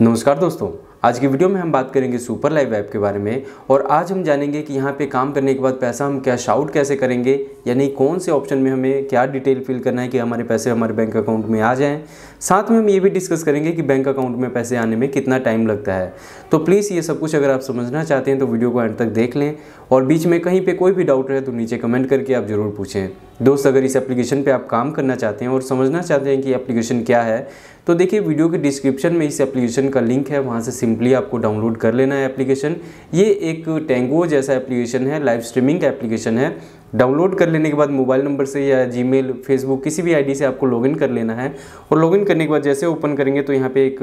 नमस्कार दोस्तों, आज की वीडियो में हम बात करेंगे सुपर लाइव ऐप के बारे में और आज हम जानेंगे कि यहाँ पे काम करने के बाद पैसा हम कैश आउट कैसे करेंगे, यानी कौन से ऑप्शन में हमें क्या डिटेल फिल करना है कि हमारे पैसे हमारे बैंक अकाउंट में आ जाएँ। साथ में हम ये भी डिस्कस करेंगे कि बैंक अकाउंट में पैसे आने में कितना टाइम लगता है। तो प्लीज़ ये सब कुछ अगर आप समझना चाहते हैं तो वीडियो को एंड तक देख लें और बीच में कहीं पर कोई भी डाउट रहे तो नीचे कमेंट करके आप ज़रूर पूछें। दोस्त, अगर इस एप्लीकेशन पे आप काम करना चाहते हैं और समझना चाहते हैं कि एप्लीकेशन क्या है तो देखिए वीडियो के डिस्क्रिप्शन में इस एप्लीकेशन का लिंक है। वहाँ से सिंपली आपको डाउनलोड कर लेना है एप्लीकेशन ये एक टेंगो जैसा एप्लीकेशन है लाइव स्ट्रीमिंग का एप्लीकेशन है। डाउनलोड कर लेने के बाद मोबाइल नंबर से या जीमेल फेसबुक किसी भी आईडी से आपको लॉगिन कर लेना है। और लॉगिन करने के बाद जैसे ओपन करेंगे तो यहाँ पे एक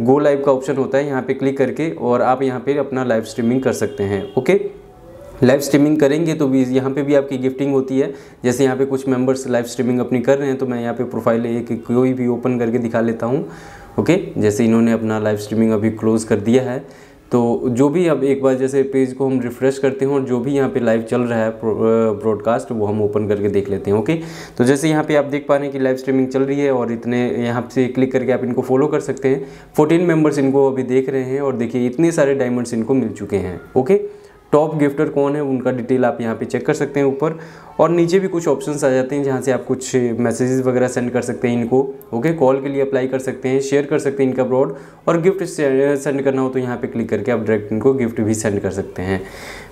गो लाइव का ऑप्शन होता है। यहाँ पे क्लिक करके और आप यहाँ पे अपना लाइव स्ट्रीमिंग कर सकते हैं ओके लाइव स्ट्रीमिंग करेंगे तो भी यहाँ पे भी आपकी गिफ्टिंग होती है। जैसे यहाँ पे कुछ मेंबर्स लाइव स्ट्रीमिंग अपनी कर रहे हैं तो मैं यहाँ पे प्रोफ़ाइल एक कोई भी ओपन करके दिखा लेता हूँ। ओके जैसे इन्होंने अपना लाइव स्ट्रीमिंग अभी क्लोज़ कर दिया है। तो जो भी अब एक बार जैसे पेज को हम रिफ़्रेश करते हैं और जो भी यहाँ पे लाइव चल रहा है ब्रॉडकास्ट वो हम ओपन करके देख लेते हैं। ओके तो जैसे यहाँ पे आप देख पा रहे हैं कि लाइव स्ट्रीमिंग चल रही है और इतने यहाँ से क्लिक करके आप इनको फॉलो कर सकते हैं। फोर्टीन मेंबर्स इनको अभी देख रहे हैं और देखिए इतने सारे डायमंड्स इनको मिल चुके हैं। ओके टॉप गिफ्टर कौन है, उनका डिटेल आप यहाँ पे चेक कर सकते हैं ऊपर। और नीचे भी कुछ ऑप्शंस आ जाते हैं जहाँ से आप कुछ मैसेजेस वगैरह सेंड कर सकते हैं इनको। ओके कॉल के लिए अप्लाई कर सकते हैं शेयर कर सकते हैं इनका ब्रॉड और गिफ्ट सेंड करना हो तो यहाँ पे क्लिक करके आप डायरेक्ट इनको गिफ्ट भी सेंड कर सकते हैं।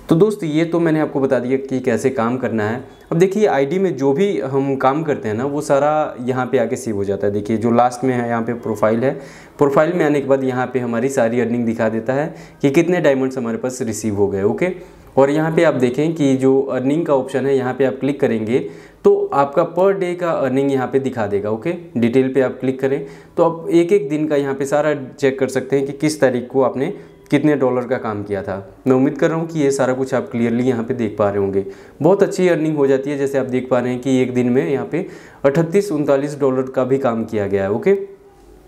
तो दोस्त, ये तो मैंने आपको बता दिया कि कैसे काम करना है। अब देखिए आईडी में जो भी हम काम करते हैं ना, वो सारा यहाँ पे आके सेव हो जाता है। देखिए, जो लास्ट में है, यहाँ पे प्रोफ़ाइल है। प्रोफ़ाइल में आने के बाद यहाँ पे हमारी सारी अर्निंग दिखा देता है कि कितने डायमंड्स हमारे पास रिसीव हो गए ओके और यहाँ पे आप देखें कि जो अर्निंग का ऑप्शन है, यहाँ पे आप क्लिक करेंगे तो आपका पर डे का अर्निंग यहाँ पे दिखा देगा ओके डिटेल पे आप क्लिक करें तो आप एक एक दिन का यहाँ पे सारा चेक कर सकते हैं कि किस तारीख को आपने कितने डॉलर का काम किया था। मैं उम्मीद कर रहा हूँ कि ये सारा कुछ आप क्लियरली यहाँ पे देख पा रहे होंगे। बहुत अच्छी अर्निंग हो जाती है, जैसे आप देख पा रहे हैं कि एक दिन में यहाँ पे अठतीस उनतालीस डॉलर का भी काम किया गया है ओके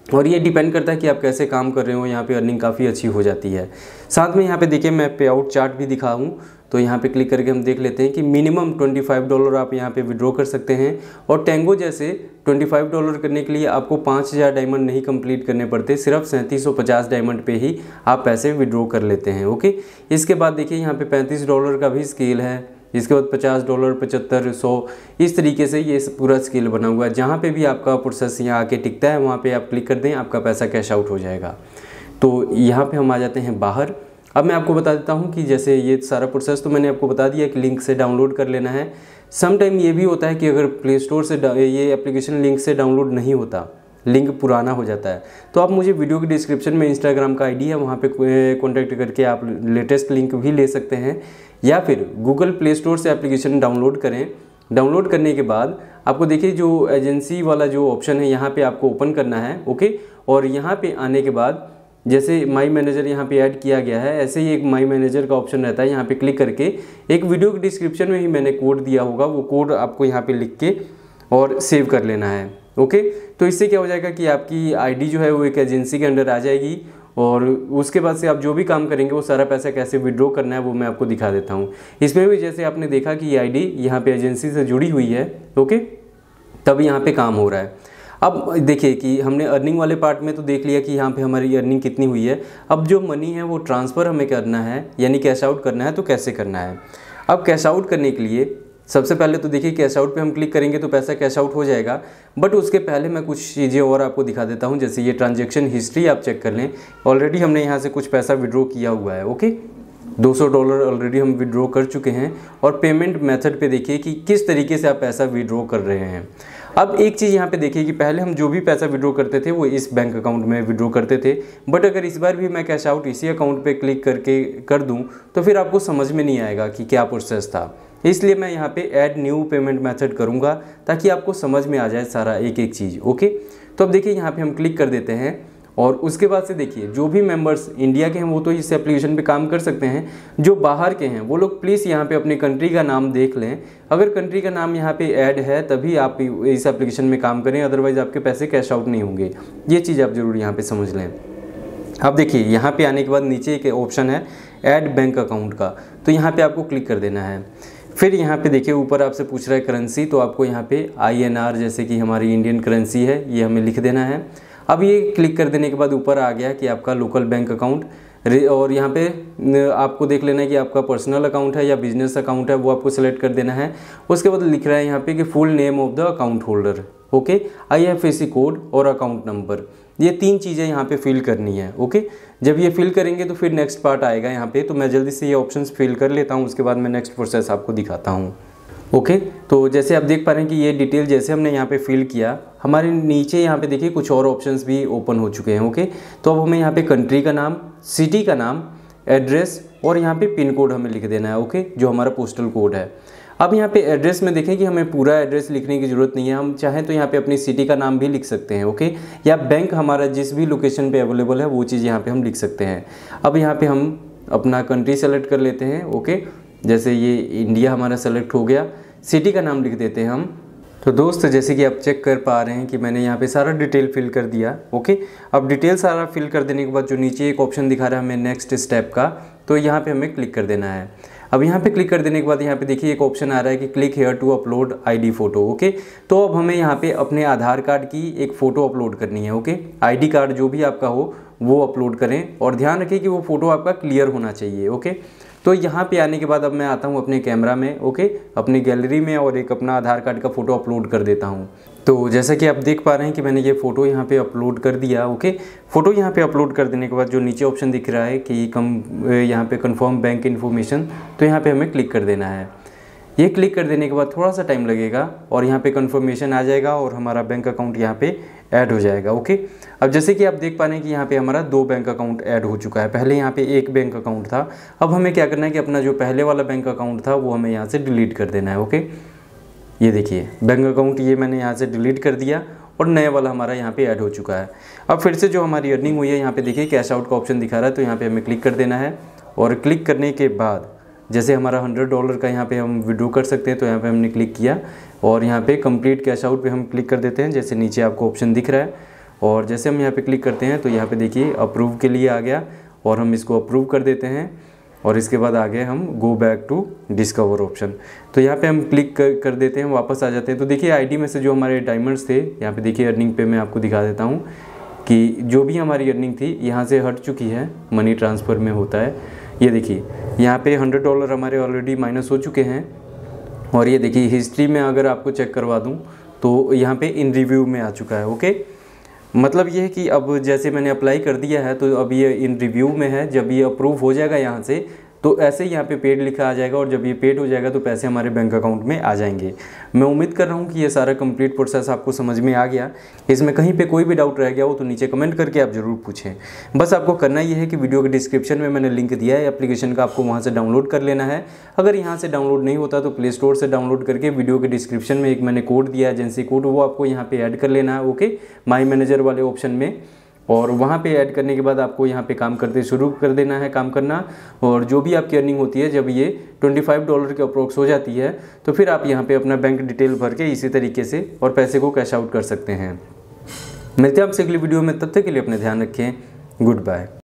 और ये डिपेंड करता है कि आप कैसे काम कर रहे हो, यहाँ पे अर्निंग काफ़ी अच्छी हो जाती है। साथ में यहाँ पे देखिए, मैं पे आउट चार्ट भी दिखा हूँ। तो यहाँ पे क्लिक करके हम देख लेते हैं कि मिनिमम 25 डॉलर आप यहाँ पे विड्रॉ कर सकते हैं। और टेंगो जैसे 25 डॉलर करने के लिए आपको 5000 डायमंड नहीं कंप्लीट करने पड़ते, सिर्फ़ सैंतीस डायमंड पे ही आप पैसे विड्रॉ कर लेते हैं ओके इसके बाद देखिए यहाँ पे पैंतीस डॉलर का भी स्केल है, इसके बाद पचास डॉलर पचहत्तर, सौ, इस तरीके से ये पूरा स्केल बना हुआ है। जहाँ पे भी आपका प्रोसेस यहाँ आके टिकता है, वहाँ पे आप क्लिक कर दें, आपका पैसा कैश आउट हो जाएगा। तो यहाँ पे हम आ जाते हैं बाहर। अब मैं आपको बता देता हूँ कि जैसे ये सारा प्रोसेस तो मैंने आपको बता दिया कि लिंक से डाउनलोड कर लेना है। सम टाइम ये भी होता है कि अगर प्ले स्टोर से ये एप्लीकेशन लिंक से डाउनलोड नहीं होता लिंक पुराना हो जाता है। तो आप मुझे वीडियो के डिस्क्रिप्शन में इंस्टाग्राम का आईडी है, वहाँ पे कॉन्टैक्ट करके आप लेटेस्ट लिंक भी ले सकते हैं। या फिर गूगल प्ले स्टोर से एप्लीकेशन डाउनलोड करें। डाउनलोड करने के बाद आपको देखिए जो एजेंसी वाला जो ऑप्शन है, यहाँ पे आपको ओपन करना है ओके और यहाँ पे आने के बाद जैसे माई मैनेजर यहाँ पे ऐड किया गया है, ऐसे ही एक माई मैनेजर का ऑप्शन रहता है यहाँ पे क्लिक करके। एक वीडियो के डिस्क्रिप्शन में ही मैंने कोड दिया होगा, वो कोड आपको यहाँ पे लिख के और सेव कर लेना है ओके तो इससे क्या हो जाएगा कि आपकी आईडी जो है वो एक एजेंसी के अंडर आ जाएगी और उसके बाद से आप जो भी काम करेंगे, वो सारा पैसा कैसे विड्रॉ करना है, वो मैं आपको दिखा देता हूँ। इसमें भी जैसे आपने देखा कि ये आईडी यहाँ पे एजेंसी से जुड़ी हुई है ओके तब यहाँ पर काम हो रहा है। अब देखिए कि हमने अर्निंग वाले पार्ट में तो देख लिया कि यहाँ पे हमारी अर्निंग कितनी हुई है। अब जो मनी है वो ट्रांसफ़र हमें करना है, यानी कैश आउट करना है तो कैसे करना है? अब कैश आउट करने के लिए सबसे पहले तो देखिए कैश आउट पे हम क्लिक करेंगे तो पैसा कैश आउट हो जाएगा। बट उसके पहले मैं कुछ चीज़ें और आपको दिखा देता हूँ, जैसे ये ट्रांजेक्शन हिस्ट्री आप चेक कर लें। ऑलरेडी हमने यहाँ से कुछ पैसा विड्रॉ किया हुआ है ओके 200 डॉलर ऑलरेडी हम विड्रॉ कर चुके हैं। और पेमेंट मेथड पे देखिए कि किस तरीके से आप पैसा विड्रॉ कर रहे हैं। अब एक चीज़ यहाँ पे देखिए कि पहले हम जो भी पैसा विड्रॉ करते थे, वो इस बैंक अकाउंट में विड्रॉ करते थे। बट अगर इस बार भी मैं कैश आउट इसी अकाउंट पे क्लिक करके कर दूँ तो फिर आपको समझ में नहीं आएगा कि क्या प्रोसेस था। इसलिए मैं यहाँ पे ऐड न्यू पेमेंट मेथड करूँगा, ताकि आपको समझ में आ जाए सारा एक एक चीज़ ओके तो अब देखिए यहाँ पर हम क्लिक कर देते हैं। और उसके बाद से देखिए, जो भी मेंबर्स इंडिया के हैं, वो तो इस एप्लीकेशन पे काम कर सकते हैं। जो बाहर के हैं, वो लोग प्लीज़ यहाँ पे अपने कंट्री का नाम देख लें। अगर कंट्री का नाम यहाँ पे ऐड है, तभी आप इस एप्लीकेशन में काम करें अदरवाइज़ आपके पैसे कैश आउट नहीं होंगे। ये चीज़ आप ज़रूर यहाँ पर समझ लें। अब देखिए, यहाँ पर आने के बाद नीचे एक ऑप्शन है ऐड बैंक अकाउंट का। तो यहाँ पर आपको क्लिक कर देना है। फिर यहाँ पे देखिए, ऊपर आपसे पूछ रहा है करेंसी तो आपको यहाँ पे आई जैसे कि हमारी इंडियन करेंसी है, ये हमें लिख देना है। अब ये क्लिक कर देने के बाद ऊपर आ गया कि आपका लोकल बैंक अकाउंट और यहाँ पे आपको देख लेना है कि आपका पर्सनल अकाउंट है या बिज़नेस अकाउंट है, वो आपको सेलेक्ट कर देना है। उसके बाद लिख रहा है यहाँ पे कि full name of the account holder, okay? I F A C code और अकाउंट नंबर। ये तीन चीज़ें यहाँ पे फिल करनी है, ओके? जब ये फिल करेंगे तो फिर नेक्स्ट पार्ट आएगा यहाँ पे तो मैं जल्दी से ये ऑप्शंस फिल कर लेता हूँ, उसके बाद मैं नेक्स्ट प्रोसेस आपको दिखाता हूँ। ओके तो जैसे आप देख पा रहे हैं कि ये डिटेल जैसे हमने यहाँ पे फिल किया, हमारे नीचे यहाँ पे देखिए कुछ और ऑप्शंस भी ओपन हो चुके हैं ओके तो अब हमें यहाँ पे कंट्री का नाम सिटी का नाम एड्रेस और यहाँ पे पिन कोड हमें लिख देना है ओके जो हमारा पोस्टल कोड है। अब यहाँ पे एड्रेस में देखें कि हमें पूरा एड्रेस लिखने की ज़रूरत नहीं है। हम चाहें तो यहाँ पे अपनी सिटी का नाम भी लिख सकते हैं ओके या बैंक हमारा जिस भी लोकेशन पे अवेलेबल है, वो चीज़ यहाँ पे हम लिख सकते हैं। अब यहाँ पे हम अपना कंट्री सेलेक्ट कर लेते हैं ओके जैसे ये इंडिया हमारा सेलेक्ट हो गया। सिटी का नाम लिख देते हैं हम। तो दोस्त, जैसे कि आप चेक कर पा रहे हैं कि मैंने यहाँ पे सारा डिटेल फिल कर दिया ओके अब डिटेल सारा फिल कर देने के बाद जो नीचे एक ऑप्शन दिखा रहा है हमें नेक्स्ट स्टेप का तो यहाँ पे हमें क्लिक कर देना है। अब यहाँ पे क्लिक कर देने के बाद यहाँ पे देखिए एक ऑप्शन आ रहा है कि click here to upload ID photo okay तो अब हमें यहाँ पे अपने आधार कार्ड की एक फ़ोटो अपलोड करनी है ओके आईडी कार्ड जो भी आपका हो, वो अपलोड करें और ध्यान रखें कि वो फ़ोटो आपका क्लियर होना चाहिए ओके तो यहाँ पे आने के बाद अब मैं आता हूँ अपने कैमरा में, ओके? अपनी गैलरी में और एक अपना आधार कार्ड का फ़ोटो अपलोड कर देता हूँ। तो जैसा कि आप देख पा रहे हैं कि मैंने ये फ़ोटो यहाँ पे अपलोड कर दिया, ओके? फ़ोटो यहाँ पे अपलोड कर देने के बाद जो नीचे ऑप्शन दिख रहा है कि कम, यहाँ पे कंफर्म बैंक इन्फॉर्मेशन तो यहाँ पे हमें क्लिक कर देना है। ये क्लिक कर देने के बाद थोड़ा सा टाइम लगेगा और यहाँ पे कंफर्मेशन आ जाएगा और हमारा बैंक अकाउंट यहाँ पे ऐड हो जाएगा ओके अब जैसे कि आप देख पा रहे हैं कि यहाँ पे हमारा दो बैंक अकाउंट ऐड हो चुका है। पहले यहाँ पे एक बैंक अकाउंट था। अब हमें क्या करना है कि अपना जो पहले वाला बैंक अकाउंट था, वो हमें यहाँ से डिलीट कर देना है ओके ये देखिए बैंक अकाउंट ये मैंने यहाँ से डिलीट कर दिया और नया वाला हमारा यहाँ पे ऐड हो चुका है। अब फिर से जो हमारी अर्निंग हुई है, यहाँ पे देखिए कैश आउट का ऑप्शन दिखा रहा है तो यहाँ पे हमें क्लिक कर देना है और क्लिक करने के बाद जैसे हमारा हंड्रेड डॉलर का यहाँ पे हम विड्रो कर सकते हैं तो यहाँ पे हमने क्लिक किया और यहाँ पे कंप्लीट कैश आउट पे हम क्लिक कर देते हैं, जैसे नीचे आपको ऑप्शन दिख रहा है। और जैसे हम यहाँ पे क्लिक करते हैं तो यहाँ पे देखिए अप्रूव के लिए आ गया और हम इसको अप्रूव कर देते हैं और इसके बाद आ गए हम go back to discover option तो यहाँ पे हम क्लिक कर कर देते हैं, वापस आ जाते हैं। तो देखिए आईडी में से जो हमारे डायमंड्स थे, यहाँ पे देखिए अर्निंग पे मैं आपको दिखा देता हूँ कि जो भी हमारी अर्निंग थी, यहाँ से हट चुकी है मनी ट्रांसफ़र में होता है। ये देखिए, यहाँ पे हंड्रेड डॉलर हमारे ऑलरेडी माइनस हो चुके हैं। और ये देखिए हिस्ट्री में अगर आपको चेक करवा दूँ तो यहाँ पे इन रिव्यू में आ चुका है ओके मतलब ये है कि अब जैसे मैंने अप्लाई कर दिया है तो अब ये इन रिव्यू में है। जब ये अप्रूव हो जाएगा यहाँ से तो ऐसे ही यहाँ पे पेड लिखा आ जाएगा और जब ये पेड हो जाएगा तो पैसे हमारे बैंक अकाउंट में आ जाएँगे। मैं उम्मीद कर रहा हूँ कि ये सारा कंप्लीट प्रोसेस आपको समझ में आ गया। इसमें कहीं पे कोई भी डाउट रह गया हो तो नीचे कमेंट करके आप ज़रूर पूछें। बस आपको करना ये है कि वीडियो के डिस्क्रिप्शन में मैंने लिंक दिया है। एप्लीकेशन का आपको वहाँ से डाउनलोड कर लेना है। अगर यहाँ से डाउनलोड नहीं होता तो प्ले स्टोर से डाउनलोड करके वीडियो के डिस्क्रिप्शन में एक मैंने कोड दिया एजेंसी कोड वो आपको यहाँ पर ऐड कर लेना है। ओके माई मैनेजर वाले ऑप्शन में। और वहाँ पे ऐड करने के बाद आपको यहाँ पे काम करते शुरू कर देना है, काम करना। और जो भी आपकी अर्निंग होती है, जब ये 25 डॉलर के अप्रोक्स हो जाती है तो फिर आप यहाँ पे अपना बैंक डिटेल भर के इसी तरीके से और पैसे को कैश आउट कर सकते हैं। मिलते हैं आपसे अगली वीडियो में, तब तक के लिए अपने ध्यान रखें। Good bye